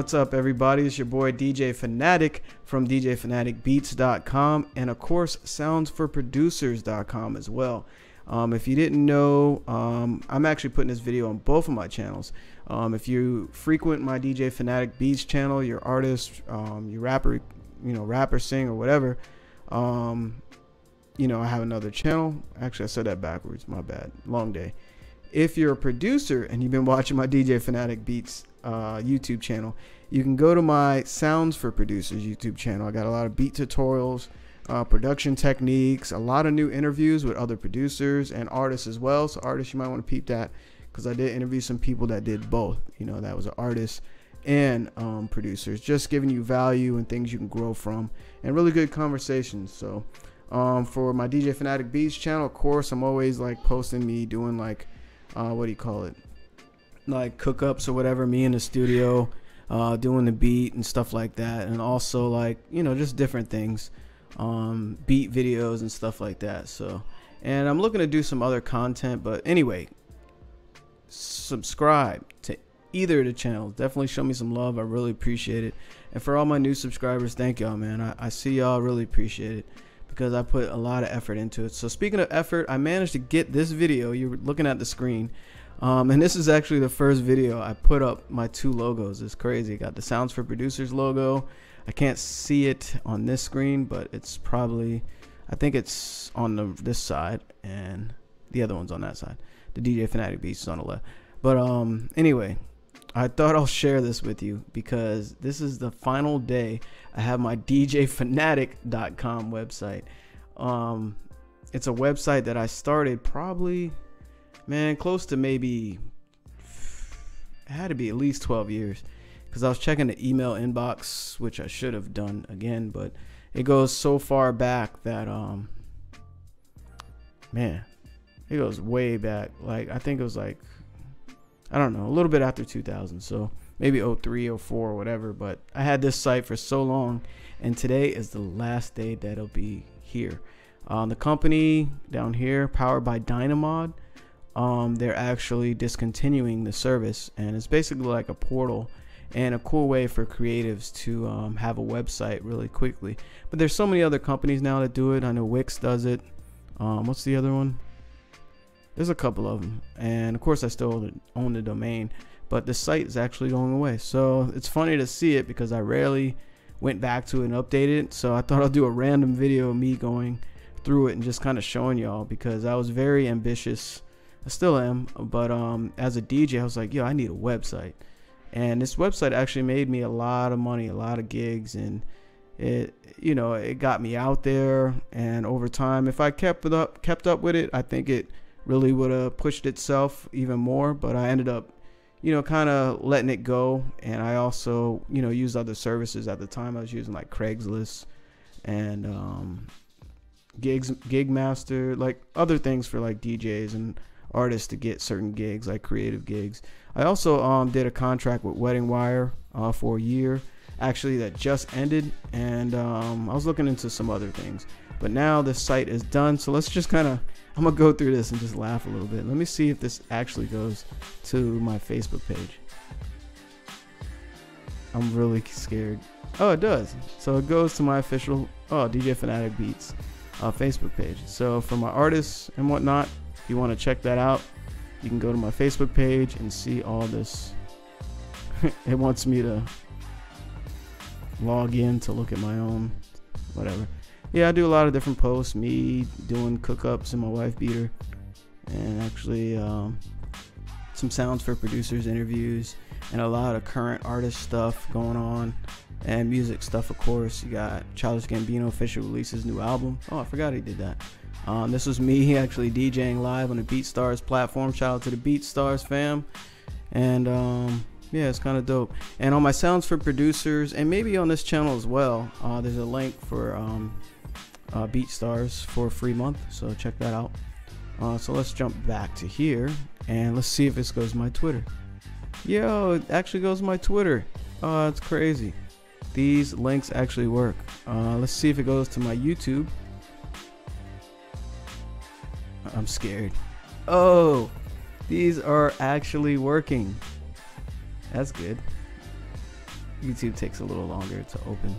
what's up, everybody? It's your boy DJ Phanatic from DJPhanaticBeats.com and, of course, SoundsForProducers.com as well. Um, if you didn't know, um, I'm actually putting this video on both of my channels. Um, if you frequent my DJ Phanatic Beats channel, your artist, um, your rapper, you know, rapper, singer, whatever, um, you know, I have another channel. Actually, I said that backwards. My bad. Long day. If you're a producer and you've been watching my DJ Phanatic Beats uh, YouTube channel, you can go to my Sounds for Producers YouTube channel. I got a lot of beat tutorials, uh, production techniques, a lot of new interviews with other producers and artists as well. So, artists, you might want to peep that because I did interview some people that did both. You know, that was an artist and um, producers, just giving you value and things you can grow from and really good conversations. So, um, for my DJ Phanatic Beats channel, of course, I'm always like posting me doing like, uh, what do you call it? Like cookups or whatever, me in the studio, uh, doing the beat and stuff like that. And also like, you know, just different things, um, beat videos and stuff like that. So, and I'm looking to do some other content, but anyway, subscribe to either of the channels. Definitely show me some love. I really appreciate it. And for all my new subscribers, thank y'all, man. I, I see y'all really appreciate it because I put a lot of effort into it. So speaking of effort, I managed to get this video. You're looking at the screen. Um, and this is actually the first video I put up my two logos. It's crazy. Got the Sounds for Producers logo. I can't see it on this screen, but it's probably, I think it's on the this side and the other one's on that side. The DJ Phanatic Beats is on the left. But um, anyway, I thought I'll share this with you because this is the final day. I have my DJPhanatic.com website. Um, it's a website that I started probably, man, close to maybe, it had to be at least 12 years because I was checking the email inbox, which I should have done again, but it goes so far back that, um, man, it goes way back. Like, I think it was like, I don't know, a little bit after 2000. So maybe 03, 04, or whatever. But I had this site for so long, and today is the last day that it'll be here. Um, the company down here, powered by Dynamod, um, they're actually discontinuing the service, and it's basically like a portal and a cool way for creatives to um, have a website really quickly. But there's so many other companies now that do it. I know Wix does it. Um, what's the other one? There's a couple of them, and of course I still own the domain, but the site is actually going away. So it's funny to see it because I rarely went back to it and updated it. So I thought I'll do a random video of me going through it and just kind of showing y'all because I was very ambitious. I still am, but um, as a DJ, I was like, yo, I need a website, and this website actually made me a lot of money, a lot of gigs, and it you know it got me out there. And over time, if I kept it up, kept up with it, I think it really would have pushed itself even more. But I ended up, you know, kind of letting it go. And I also, you know, used other services at the time. I was using like Craigslist and um, gigs, Gigmaster, like other things for like DJs and artists to get certain gigs, like creative gigs. I also um, did a contract with Wedding Wire uh, for a year, actually that just ended, and um, I was looking into some other things. But now this site is done, so let's just kind of I'm gonna go through this and just laugh a little bit. Let me see if this actually goes to my Facebook page. I'm really scared. Oh, it does. So it goes to my official oh DJ Phanatic Beats uh, Facebook page. So for my artists and whatnot, you want to check that out, you can go to my Facebook page and see all this. it wants me to log in to look at my own whatever yeah, I do a lot of different posts. Me doing cookups and my wife beater, and actually um, some sounds for producers interviews, and a lot of current artist stuff going on, and music stuff. Of course, you got Childish Gambino official releases new album. Oh, I forgot he did that. Um, this was me actually DJing live on the BeatStars platform. Shout out to the BeatStars fam, and um, yeah, it's kind of dope. And on my sounds for producers, and maybe on this channel as well, uh, there's a link for um, uh, BeatStars for a free month. So check that out. Uh, so let's jump back to here and let's see if this goes my Twitter. Yo, it actually goes my Twitter. Oh, it's crazy. These links actually work. Uh, let's see if it goes to my YouTube. I'm scared. Oh, these are actually working. That's good. YouTube takes a little longer to open.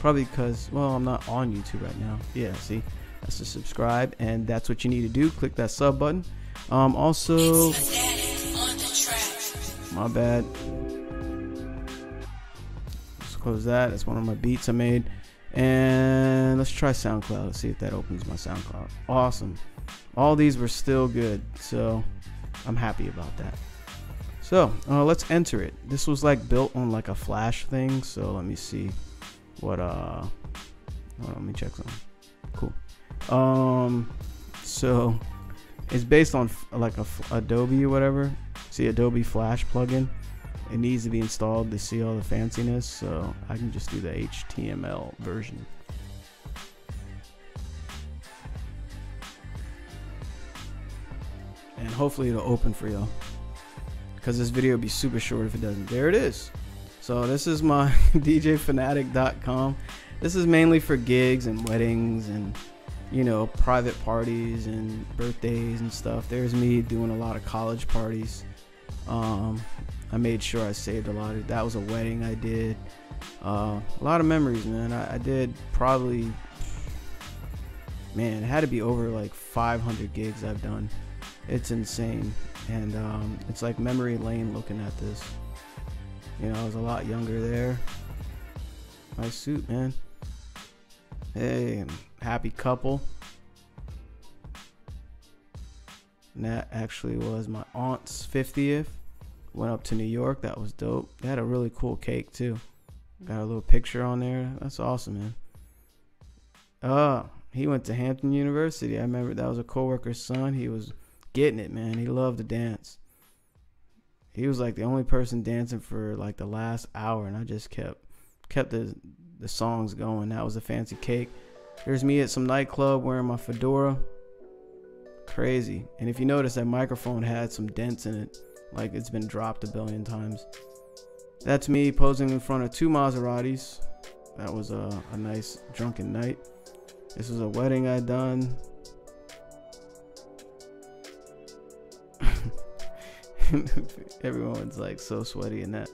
Probably because, well, I'm not on YouTube right now. Yeah, see, that's to subscribe, and that's what you need to do. Click that sub button. Um, also, my bad. Let's close that. That's one of my beats I made. And let's try SoundCloud. Let's see if that opens my SoundCloud. Awesome. All these were still good, so I'm happy about that. So uh, let's enter it. This was like built on like a flash thing. So let me see what uh. On, let me check some. Cool. Um, so it's based on like a Adobe or whatever. See Adobe Flash plugin. It needs to be installed to see all the fanciness, so I can just do the HTML version. And hopefully it'll open for y'all. Because this video will be super short if it doesn't. There it is. So this is my DJPhanatic.com. This is mainly for gigs and weddings and you know, private parties and birthdays and stuff. There's me doing a lot of college parties. Um, I made sure I saved a lot of. That was a wedding I did. Uh, a lot of memories, man. I, I, did probably, man, it had to be over like 500 gigs I've done. It's insane, and um, it's like memory lane looking at this. You know, I was a lot younger there. My suit, man. Hey, happy couple. And that actually was my aunt's 50th. Went up to New York. That was dope. They had a really cool cake too. Got a little picture on there. That's awesome, man. Oh, he went to Hampton University. I remember that was a coworker's son. He was getting it, man. He loved to dance. He was like the only person dancing for like the last hour, and I just kept kept the the songs going. That was a fancy cake. There's me at some nightclub wearing my fedora. Crazy. And if you notice, that microphone had some dents in it, like it's been dropped a billion times. That's me posing in front of two Maseratis. That was a, a nice drunken night. This was a wedding I'd done. Everyone's like so sweaty in that.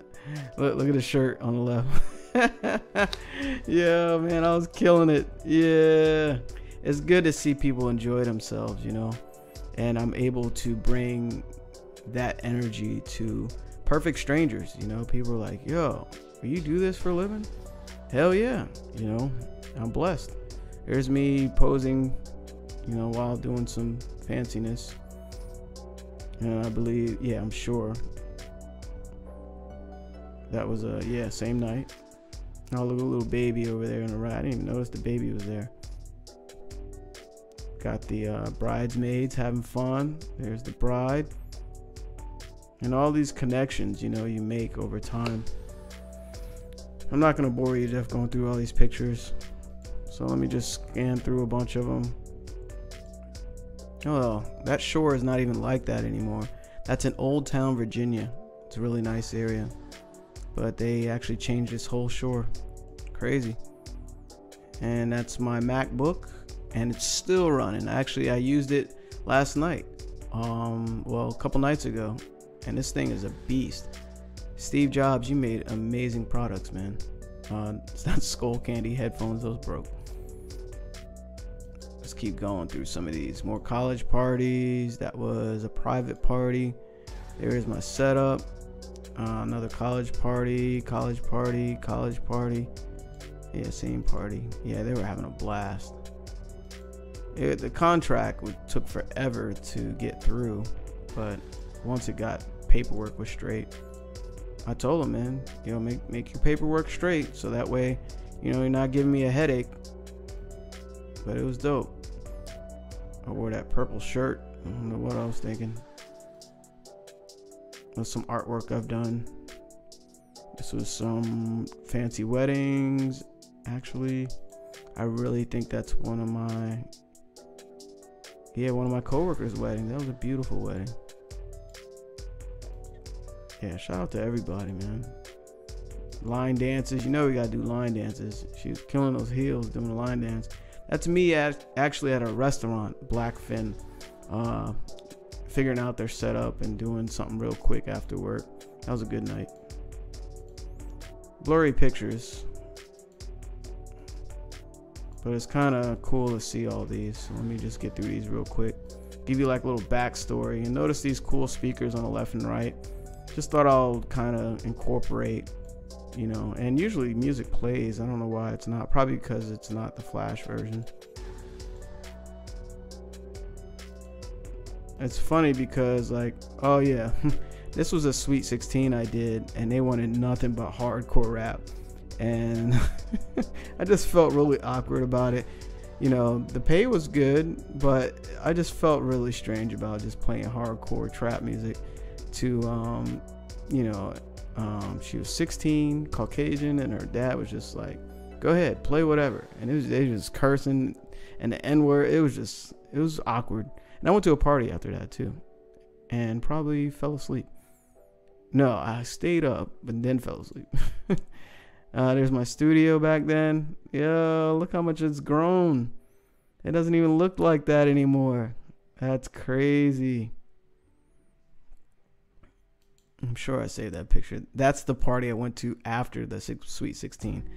Look, look at the shirt on the left. yeah, man, I was killing it. Yeah. It's good to see people enjoy themselves, you know, and I'm able to bring that energy to perfect strangers. You know, people are like, yo, you do this for a living? Hell yeah. You know, I'm blessed. Here's me posing, you know, while doing some fanciness. And I believe, yeah, I'm sure that was a yeah same night Oh, look a little baby over there in the right. I didn't even notice the baby was there. Got the uh, bridesmaids having fun. There's the bride. And all these connections, you know, you make over time. I'm not going to bore you death going through all these pictures. So let me just scan through a bunch of them. Oh, that shore is not even like that anymore. That's in Old Town, Virginia. It's a really nice area but they actually changed this whole shore. Crazy. And that's my MacBook, and it's still running. Actually, I used it last night. Um, well, a couple nights ago, and this thing is a beast. Steve Jobs, you made amazing products, man. Uh, it's not Skullcandy headphones; those broke. Keep going through some of these more college parties. That was a private party. There's my setup. Uh, another college party, college party, college party. Yeah, same party. Yeah, they were having a blast. It, the contract took forever to get through, but once it got paperwork was straight, I told him, man, you know, make make your paperwork straight, so that way, you know, you're not giving me a headache. But it was dope. I wore that purple shirt. I don't know what I was thinking That's some artwork I've done. This was some fancy weddings. Actually, I really think that's one of my yeah, one of my coworkers' wedding. That was a beautiful wedding. Yeah, shout out to everybody, man. Line dances, you know we gotta do line dances. She was killing those heels doing the line dance. That's me at actually at a restaurant, Blackfin. Uh, figuring out their setup and doing something real quick after work. That was a good night. blurry pictures. But it's kind of cool to see all these. So let me just get through these real quick. Give you like a little backstory. And notice these cool speakers on the left and right. Just thought I'll kind of incorporate, you know, and usually music plays. I don't know why it's not. Probably because it's not the flash version. It's funny because like, oh yeah, this was a Sweet 16 I did, and they wanted nothing but hardcore rap, and I just felt really awkward about it. You know, the pay was good, but I just felt really strange about just playing hardcore trap music to, um, you know, um, she was 16, Caucasian, and her dad was just like, "Go ahead, play whatever," and it was they was cursing and the N word. It was just it was awkward. And I went to a party after that too, and probably fell asleep. No, I stayed up, but then fell asleep. uh, there's my studio back then. Yo, look how much it's grown. It doesn't even look like that anymore. That's crazy. I'm sure I saved that picture. That's the party I went to after the Sweet 16.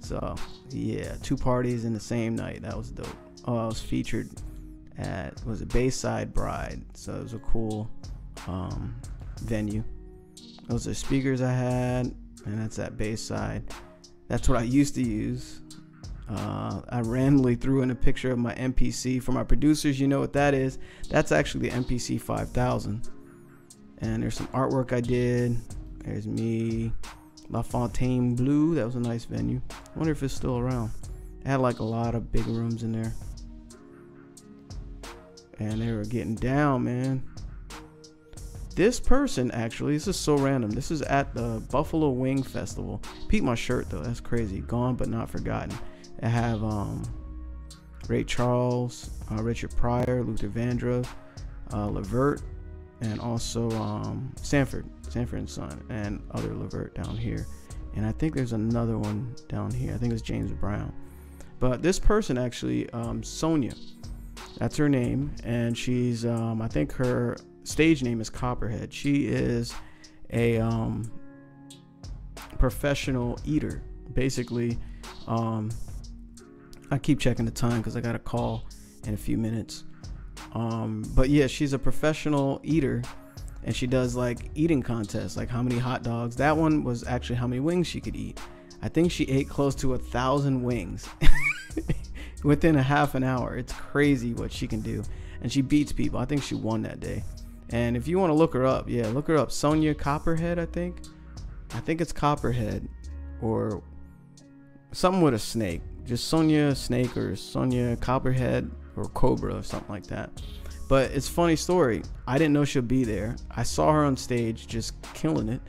So, yeah, two parties in the same night. That was dope. Oh, I was featured at was a Bayside Bride, so it was a cool um, venue. Those are speakers I had, and that's at Bayside. That's what I used to use. Uh, I randomly threw in a picture of my MPC for my producers. You know what that is? That's actually the MPC 5000. And there's some artwork I did. There's me, La Fontaine Bleu. That was a nice venue. I wonder if it's still around. It had like a lot of big rooms in there and they were getting down, man. This person actually, this is so random. This is at the Buffalo Wing Festival. Peep my shirt though, that's crazy. Gone but not forgotten. I have um, Ray Charles, uh, Richard Pryor, Luther Vandross, uh, Levert, and also um, Sanford, Sanford and Son, and other Levert down here. And I think there's another one down here. I think it's James Brown. But this person actually, um, Sonia, that's her name, and she's um, I think her stage name is Copperhead. She is a um, professional eater. Basically, um, I keep checking the time because I got a call in a few minutes. Um, but yeah, she's a professional eater, and she does like eating contests, like how many hot dogs. That one was actually how many wings she could eat. I think she ate close to a thousand wings. within a half an hour. It's crazy what she can do. And she beats people. I think she won that day. And if you want to look her up, yeah, look her up. Sonia Copperhead, I think. I think it's Copperhead or something with a snake. Just Sonia Snake or Sonia Copperhead or Cobra or something like that. But it's funny story. I didn't know she'd be there. I saw her on stage just killing it.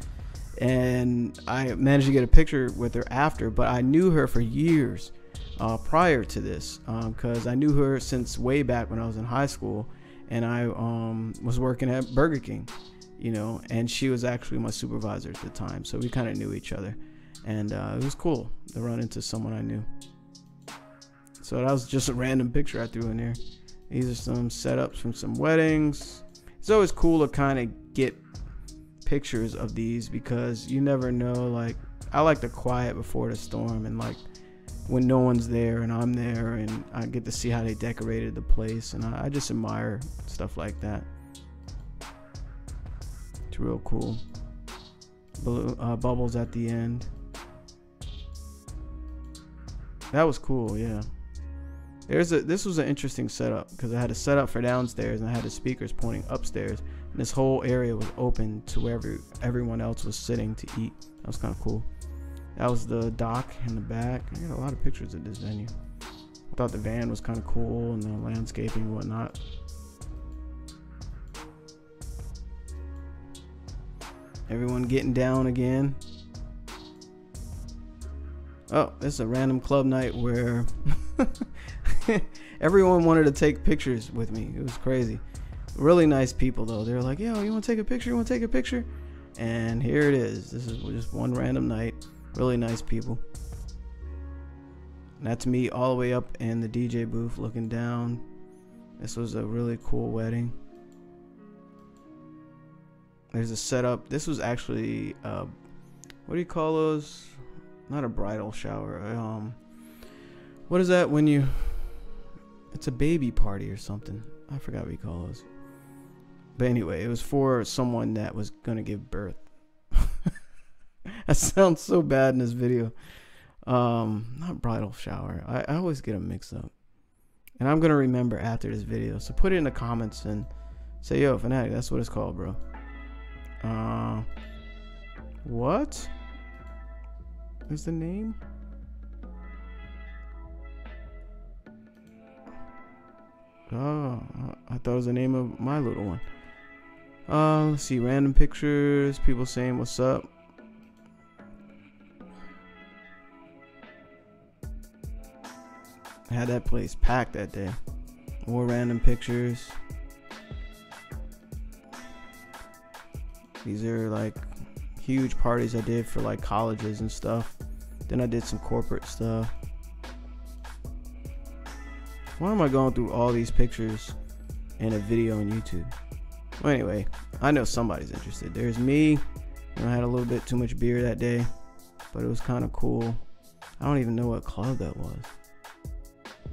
And I managed to get a picture with her after, but I knew her for years uh, prior to this because um, I knew her since way back when I was in high school and I um, was working at Burger King, you know, and she was actually my supervisor at the time. So we kind of knew each other and uh, it was cool to run into someone I knew. So that was just a random picture I threw in there. These are some setups from some weddings. It's always cool to kind of get pictures of these because you never know. Like, I like the quiet before the storm and like when no one's there and I'm there and I get to see how they decorated the place and I, I just admire stuff like that. It's real cool. Blue, uh, bubbles at the end. That was cool, yeah. There's a this was an interesting setup because I had a setup for downstairs and I had the speakers pointing upstairs and this whole area was open to wherever everyone else was sitting to eat. That was kind of cool. That was the dock in the back. I got a lot of pictures of this venue. I thought the van was kind of cool and the landscaping and whatnot. Everyone getting down again. Oh, this is a random club night where everyone wanted to take pictures with me. It was crazy. Really nice people though. They were like, "Yo, you want to take a picture? You want to take a picture?" And here it is. This is just one random night. Really nice people. And that's me all the way up in the DJ booth looking down. This was a really cool wedding. There's a setup. This was actually, uh, what do you call those? not a bridal shower. Um, what is that when you? It's a baby party or something. I forgot what you call those. But anyway, it was for someone that was gonna give birth. that sounds so bad in this video. Um, not bridal shower. I, I always get them mixed up. And I'm gonna remember after this video. So put it in the comments and say, yo, Phanatic, that's what it's called, bro. Uh what is the name? Oh, I thought it was the name of my little one. Uh, let's see, random pictures, people saying what's up. I had that place packed that day. More random pictures. These are like huge parties I did for like colleges and stuff. Then I did some corporate stuff. Why am I going through all these pictures in a video on YouTube? Well, anyway, I know somebody's interested. There's me. I had a little bit too much beer that day, but it was kind of cool. I don't even know what club that was.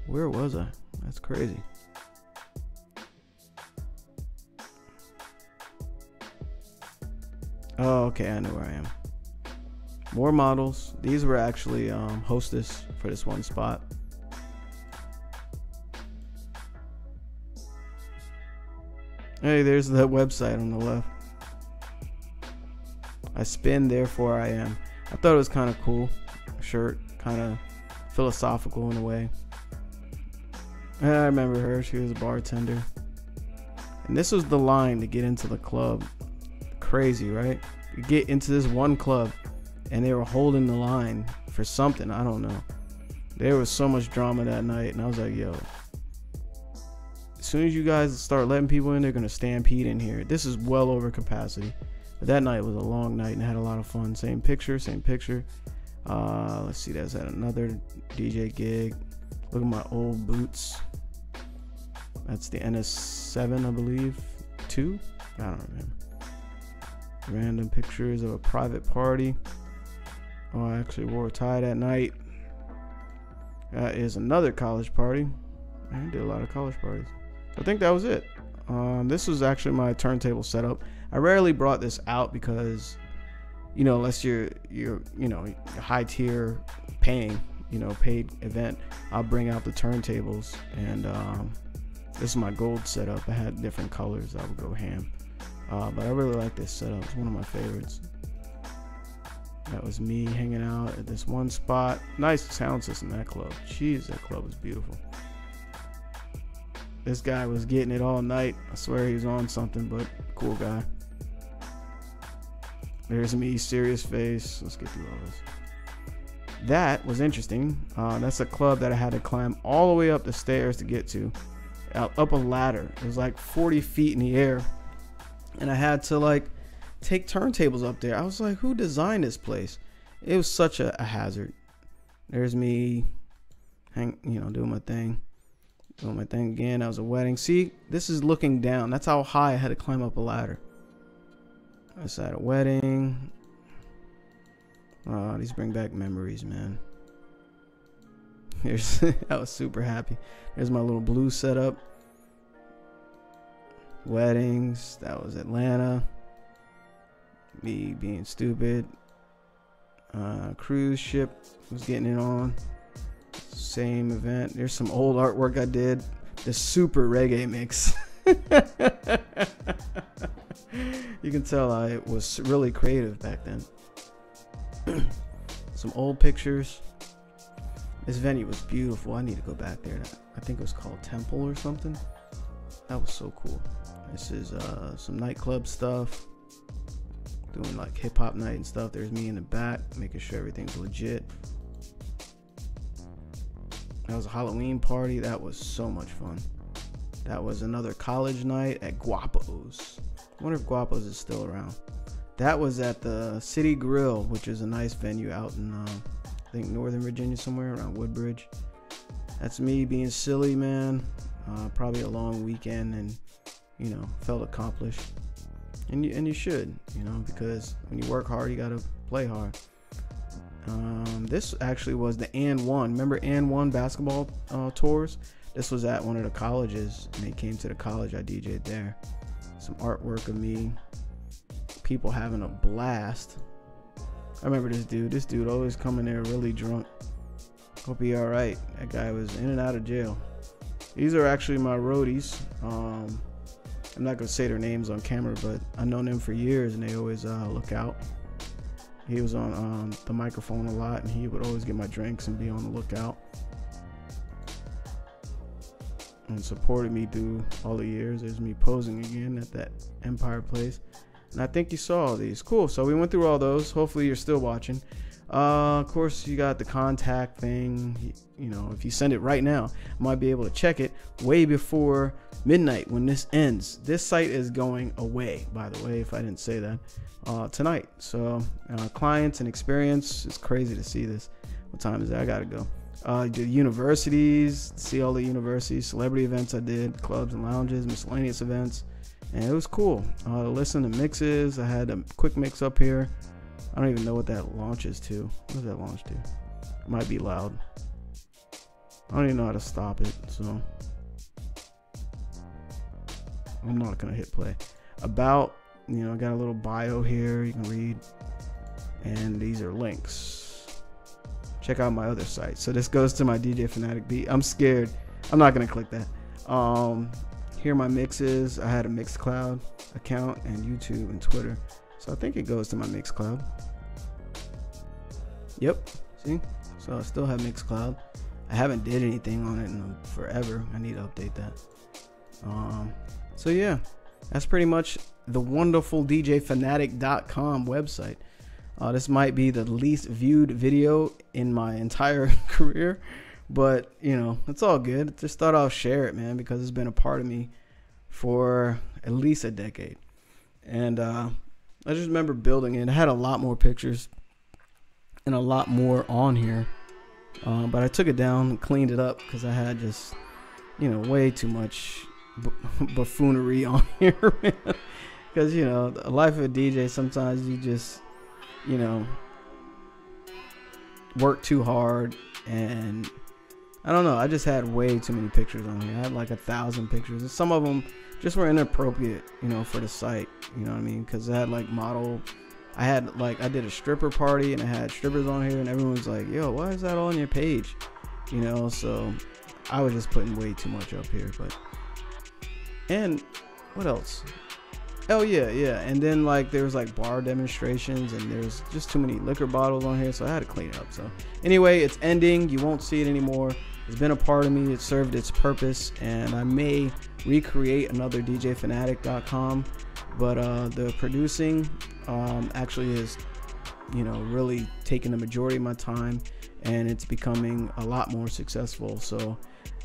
Where was I? That's crazy. Oh, okay, I know where I am. More models. These were actually um, hostess for this one spot. Hey, there's the website on the left. I spin, therefore I am. I thought it was kind of cool. Shirt, kind of philosophical in a way. And I remember her. She was a bartender. And this was the line to get into the club crazy, right? You get into this one club and they were holding the line for something. I don't know. There was so much drama that night, and I was like, yo, soon as you guys start letting people in, they're gonna stampede in here. This is well over capacity. But that night was a long night and I had a lot of fun. Same picture, same picture. Uh, let's see, that's at another DJ gig. Look at my old boots. That's the NS7, I believe. Two? I don't remember. Random pictures of a private party. Oh, I actually wore a tie that night. That is another college party. I did a lot of college parties. I think that was it. Um, this was actually my turntable setup. I rarely brought this out because, you know, unless you're you're you know high tier paying, you know, paid event, I'll bring out the turntables. And um, this is my gold setup. I had different colors. I would go ham. Uh, but I really like this setup. It's one of my favorites. That was me hanging out at this one spot. Nice sound system, that club. Jeez, that club was beautiful. This guy was getting it all night. I swear he was on something, but cool guy. There's me, serious face. Let's get through all this. That was interesting. Uh, that's a club that I had to climb all the way up the stairs to get to, up a ladder. It was like 40 feet in the air and I had to like take turntables up there. I was like, who designed this place? It was such a, a hazard. There's me, hang, you know, doing my thing, doing my thing again. That was a wedding. See, this is looking down. That's how high I had to climb up a ladder. I was at a wedding. Oh, these bring back memories, man. Here's I was super happy. There's my little blue setup weddings. That was Atlanta. Me being stupid. Uh, cruise ship was getting it on. Same event. There's some old artwork I did. The super reggae mix. you can tell I was really creative back then. some old pictures. This venue was beautiful. I need to go back there. I think it was called Temple or something. That was so cool. This is uh, some nightclub stuff. Doing like hip hop night and stuff. There's me in the back, making sure everything's legit. That was a Halloween party. That was so much fun. That was another college night at Guapos. I wonder if Guapos is still around. That was at the City Grill, which is a nice venue out in, uh, I think, Northern Virginia, somewhere around Woodbridge. That's me being silly, man. Uh, probably a long weekend and you know, felt accomplished. And you, and you should, you know, because when you work hard, you got to play hard. Um, this actually was the AND1. Remember AND1 basketball uh, tours? This was at one of the colleges, and they came to the college. I DJ'd there. Some artwork of me, people having a blast. I remember this dude. This dude always coming there really drunk. Hope he all right. That guy was in and out of jail. These are actually my roadies. Um, I'm not gonna say their names on camera, but I've known them for years, and they always uh, look out. He was on um, the microphone a lot, and he would always get my drinks and be on the lookout. And supported me through all the years. There's me posing again at that Empire place. And I think you saw all these. Cool. So we went through all those. Hopefully you're still watching. Uh, of course, you got the contact thing. You know, if you send it right now, I might be able to check it way before midnight when this ends. This site is going away, by the way, if I didn't say that, uh, tonight. So, uh, clients and experience, it's crazy to see this. What time is it? I gotta go. Uh, the universities, see all the universities, celebrity events I did, clubs and lounges, miscellaneous events, and it was cool. Uh, listen to mixes. I had a quick mix up here. I don't even know what that launches to. What does that launch to? It might be loud. I don't even know how to stop it, so I'm not gonna hit play. About, you know, I got a little bio here you can read, and these are links. Check out my other site. So this goes to my DJ Phanatic beat. I'm scared. I'm not gonna click that. Um, here are my mixes. I had a Mixcloud account and YouTube and Twitter. So I think it goes to my Mixcloud. Yep. See? So I still have Mixcloud. I haven't did anything on it in forever. I need to update that. Um, so yeah, that's pretty much the wonderful DJPhanatic.com website. Uh, this might be the least viewed video in my entire career, but you know it's all good. Just thought I'll share it, man, because it's been a part of me for at least a decade, and uh, I just remember building it. I had a lot more pictures and a lot more on here, uh, but I took it down and cleaned it up because I had just you know way too much buffoonery on here, because you know, the life of a DJ. Sometimes you just, you know, work too hard, and I don't know. I just had way too many pictures on here. I had like a thousand pictures, and some of them just were inappropriate, you know, for the site. You know what I mean? Because I had like model. I had like I did a stripper party and I had strippers on here, and everyone's like, "Yo, why is that all on your page?" You know, so I was just putting way too much up here, but and what else? Oh yeah, yeah. And then like there was like bar demonstrations and there's just too many liquor bottles on here, so I had to clean up. So anyway, it's ending. You won't see it anymore. It's been a part of me. It served its purpose, and I may recreate another DJPhanatic.com. But uh, the producing um, actually is, you know, really taking the majority of my time, and it's becoming a lot more successful. So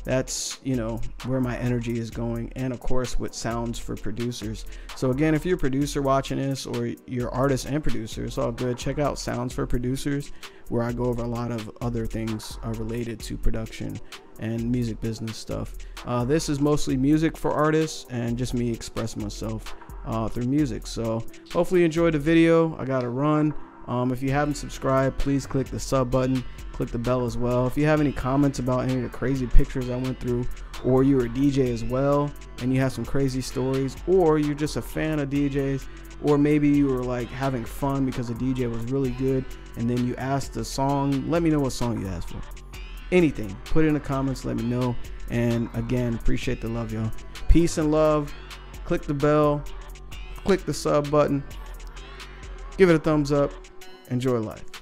that's you know where my energy is going and of course with sounds for producers. So again if you're a producer watching this or you're artist and producer it's all good. Check out sounds for producers where i go over a lot of other things uh, related to production and music business stuff. Uh, this is mostly music for artists and just me express myself uh, through music. So hopefully you enjoyed the video. I gotta run um, if you haven't subscribed, please click the sub button, click the bell as well. If you have any comments about any of the crazy pictures I went through, or you're a DJ as well and you have some crazy stories, or you're just a fan of DJs, or maybe you were like having fun because the DJ was really good and then you asked the song, let me know what song you asked for. Anything, put it in the comments, let me know. And again, appreciate the love, y'all. Peace and love. Click the bell, click the sub button, give it a thumbs up Enjoy life.